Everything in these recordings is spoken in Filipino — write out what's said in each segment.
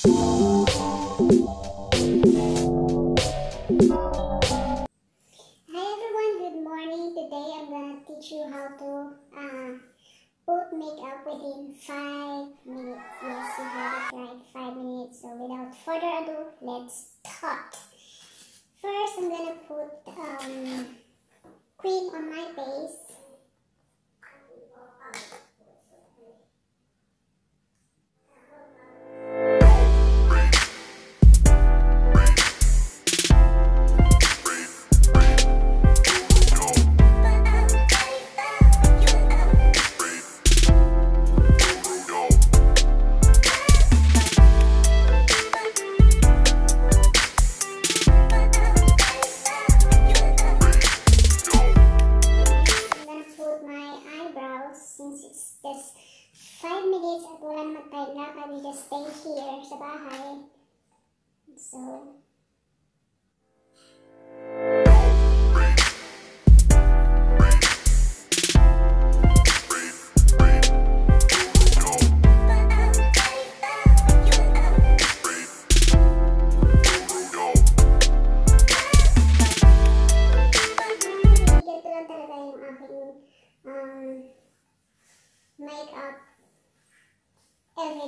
Hi everyone, good morning. Today I'm gonna teach you how to uh, put makeup within 5 minutes. Yes, you heard it right, 5 minutes. So without further ado, let's start. First, I'm gonna put um, cream on my face. 5 minutes at wala naman tayong lakad. We just stay here sa bahay. So,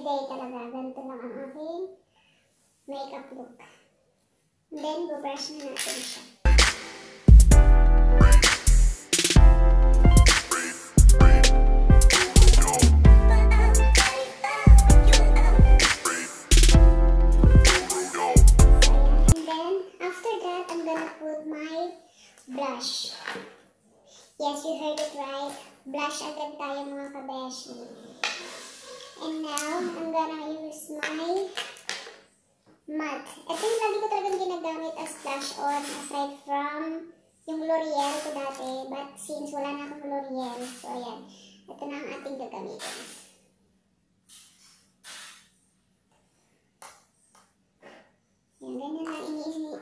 everyday talaga. Ganito lang ang aking makeup look. Then, bubrush na natin siya. Blush. Yes, you heard it right. Blush agad tayo mga kabeshi. And now, I'm gonna use my matte. Ito yung lagi ko talagang ginagamit as blush on aside from yung L'Oreal ko dati. But since wala na akong L'Oreal, so ayan. Ito na ang ating gagamitin. Yan, ganyan lang ini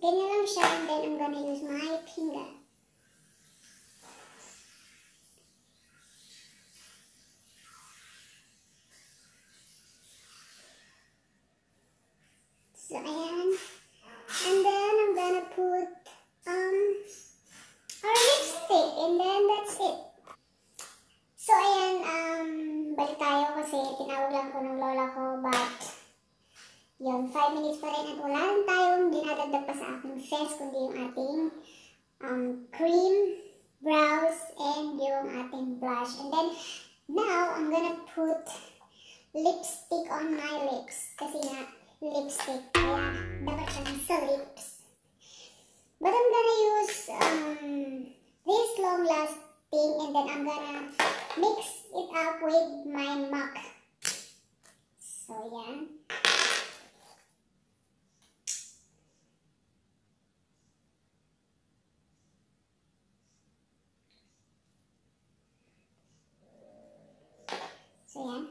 Ganyan lang siya and then I'm gonna use my finger. So, ayan. And then, I'm gonna put, um, our lipstick. And then, that's it. So, ayan, um, balik tayo kasi tinawag lang ko ng lola ko, but, yun, 5 minutes pa rin at wala rin tayong dinadagdag pa sa aking face, kundi yung ating, um, cream, brows, and yung ating blush. And then, now, I'm gonna put lipstick on my lips. Kasi nga, lipstick. Kaya, dapat siyang sa lips. But I'm gonna use um, this long lasting and then I'm gonna mix up with my MAC. So, yan. So, yan.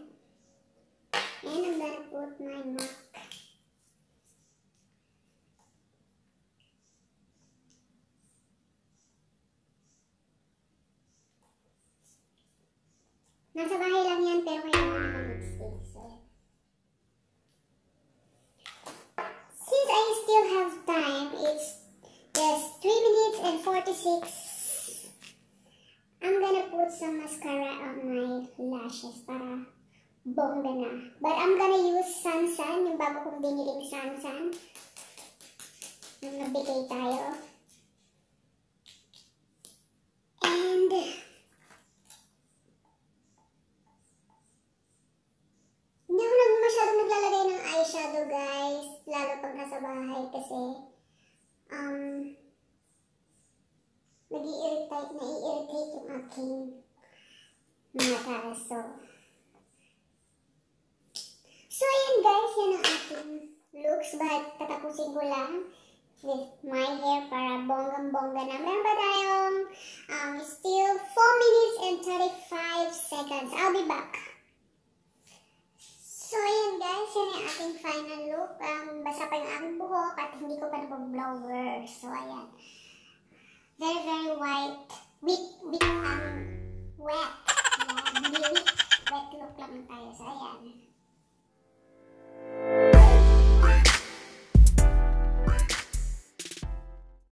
And I'm gonna put my MAC. Nasa bahay lang yan, pero ngayon na naka-lipstick. So. Since I still have time, it's just 3 minutes and 46. I'm gonna put some mascara on my lashes para bongga na. But I'm gonna use Sansan, yung bago kong biniling Sansan. Nung nabigay tayo. And, hindi ako nag masyadong naglalagay ng eyeshadow, guys. Nasa bahay kasi, um, nag-i-irritate, nai-irritate yung aking mata. So, so ayan guys, yan ang ating looks. But tatapusin ko lang with my hair para bonggang-bongga na. Meron pa tayong um, still 4 minutes and 35 seconds. I'll be back. So, ayan guys, yan yung ating final Um, basa pa yung aking buhok at hindi ko pa napag-blower. So, ayan. Very, very white. With, with, um, wet. Yan, hindi wet. Wet look lang tayo. So, ayan.